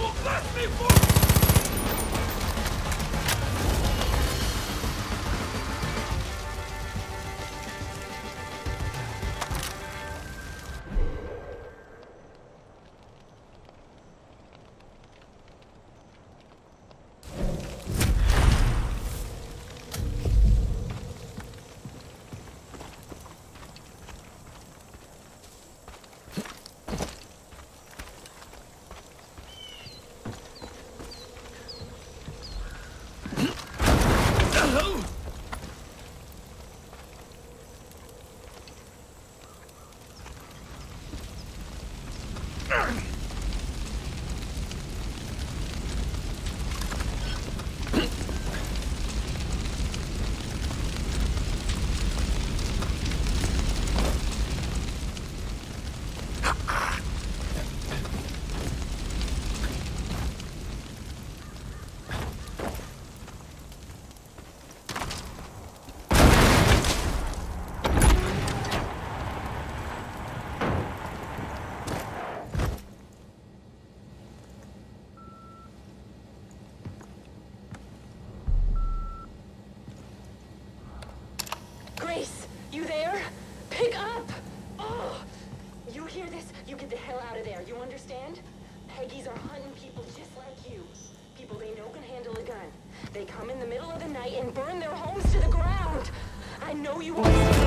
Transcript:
will bless me for... Ugh! Understand? Peggies are hunting people just like you. People they know can handle a gun. They come in the middle of the night and burn their homes to the ground. I know you want